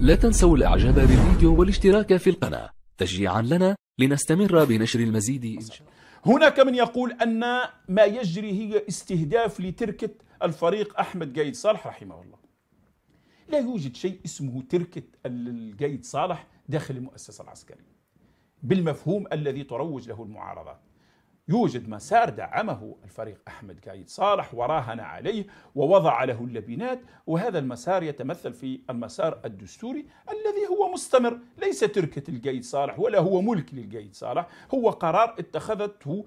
لا تنسوا الإعجاب بالفيديو والاشتراك في القناة. تشجيعا لنا لنستمر بنشر المزيد. هناك من يقول أن ما يجري هي استهداف لتركة الفريق أحمد قايد صالح رحمه الله. لا يوجد شيء اسمه تركة القايد صالح داخل المؤسسة العسكرية. بالمفهوم الذي تروج له المعارضات يوجد مسار دعمه الفريق أحمد قايد صالح وراهن عليه ووضع له اللبنات وهذا المسار يتمثل في المسار الدستوري الذي هو مستمر ليس تركة القايد صالح ولا هو ملك للقايد صالح هو قرار اتخذته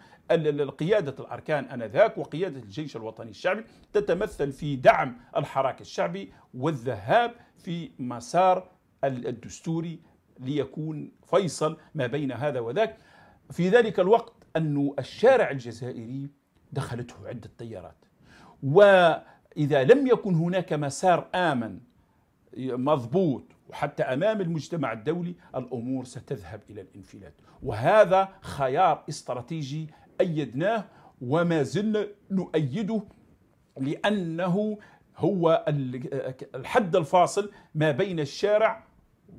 قيادة الأركان أنذاك وقيادة الجيش الوطني الشعبي تتمثل في دعم الحراك الشعبي والذهاب في مسار الدستوري ليكون فيصل ما بين هذا وذاك. في ذلك الوقت أن الشارع الجزائري دخلته عدة تيارات وإذا لم يكن هناك مسار آمن مضبوط وحتى أمام المجتمع الدولي الأمور ستذهب إلى الانفلات. وهذا خيار استراتيجي أيدناه وما زلنا نؤيده لأنه هو الحد الفاصل ما بين الشارع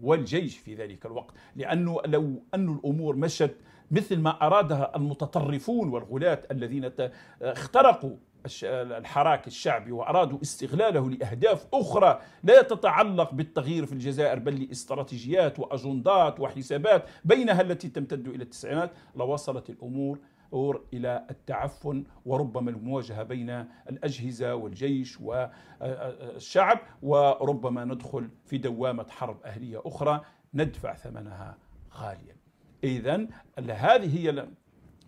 والجيش في ذلك الوقت. لأنه لو أن الأمور مشت مثل ما أرادها المتطرفون والغلاة الذين اخترقوا الحراك الشعبي وأرادوا استغلاله لأهداف أخرى لا تتعلق بالتغيير في الجزائر بل لاستراتيجيات وأجندات وحسابات بينها التي تمتد إلى التسعينات لوصلت الأمور إلى التعفن وربما المواجهة بين الأجهزة والجيش والشعب وربما ندخل في دوامة حرب أهلية أخرى ندفع ثمنها غاليا. إذا هذه هي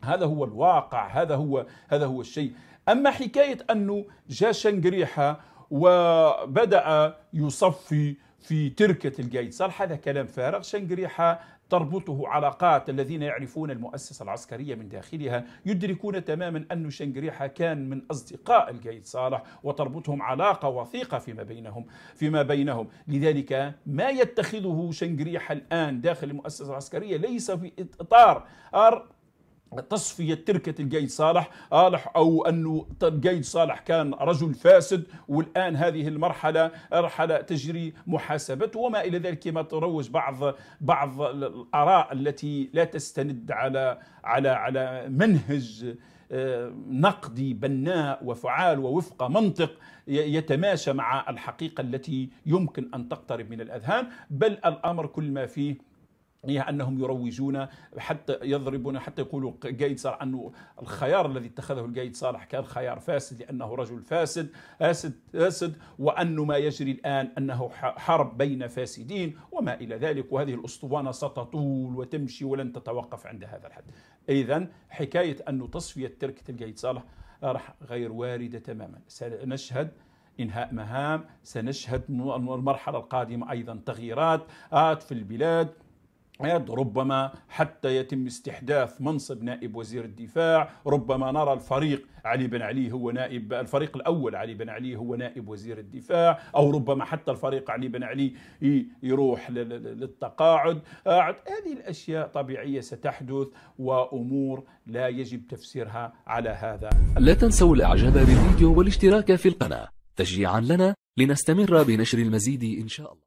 هذا هو الواقع هذا هو هذا هو الشيء. أما حكاية أنه جاء شنقريحة وبدأ يصفي في تركة القايد صالح هذا كلام فارغ. شنقريحة تربطه علاقات الذين يعرفون المؤسسة العسكرية من داخلها يدركون تماما أن شنقريحة كان من أصدقاء القايد صالح وتربطهم علاقة وثيقة فيما بينهم فيما بينهم. لذلك ما يتخذه شنقريحة الآن داخل المؤسسة العسكرية ليس في إطار تصفية تركة القيد صالح. أو أنه القيد صالح كان رجل فاسد والآن هذه المرحلة مرحلة تجري محاسبته وما إلى ذلك كما تروج بعض بعض الآراء التي لا تستند على على على منهج آه، نقدي بناء وفعال ووفق منطق يتماشى مع الحقيقة التي يمكن أن تقترب من الأذهان. بل الأمر كل ما فيه هي أنهم يروجون حتى يضربون حتى يقولوا قايد صالح أنه الخيار الذي اتخذه القايد صالح كان خيار فاسد لأنه رجل فاسد فاسد فاسد وانه ما يجري الآن أنه حرب بين فاسدين وما إلى ذلك وهذه الأسطوانة ستطول وتمشي ولن تتوقف عند هذا الحد. اذا حكاية انه تصفية تركه القايد صالح راح غير واردة تماما سنشهد إنهاء مهام سنشهد المرحلة القادمة أيضا تغييرات في البلاد ربما حتى يتم استحداث منصب نائب وزير الدفاع ربما نرى الفريق علي بن علي هو نائب الفريق الأول علي بن علي هو نائب وزير الدفاع أو ربما حتى الفريق علي بن علي يروح للتقاعد. هذه الأشياء طبيعية ستحدث وأمور لا يجب تفسيرها على هذا. لا تنسوا الإعجاب بالفيديو والاشتراك في القناة. تشجيعا لنا لنستمر بنشر المزيد إن شاء الله.